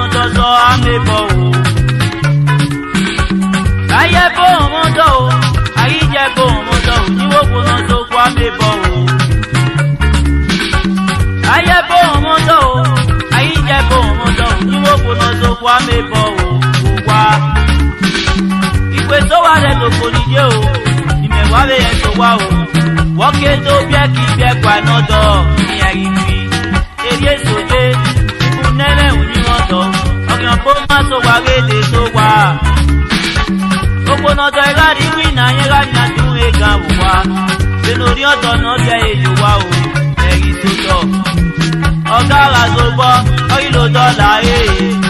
mọ̀tọ̀tọ̀ àmẹ́bọ̀ o. láyé bó mọ̀tọ̀ o àyíjẹ́ bó mọ̀tọ̀ o níwòkó náà tó kó àmẹ́bọ̀ o. láyé bó mọ̀tọ̀ o àyíjẹ́ bó mọ̀tọ̀ o níwòkó náà tó kó àmẹ́bọ̀ o kò ìpè tó wà rẹ̀ tó kò níjẹ́ o ìmẹ̀wá rẹ̀ yẹn tó wá o. wọ́n ké tó bí kí bí pa náà dọ̀ ní ẹ̀rí bí. So wa rédè tó wà. Gbogbo nọjọ ẹ̀ka rí wí náà yẹn láti àti mú ẹ̀gàn wò wá. Ṣé lórí ọ̀tọ̀ náà jẹ́ èyí wá o? Ẹ̀rí tó yọ. Ọ̀gá àrà tó gbọ́, ọ̀yìn ló dọ́là èèyàn.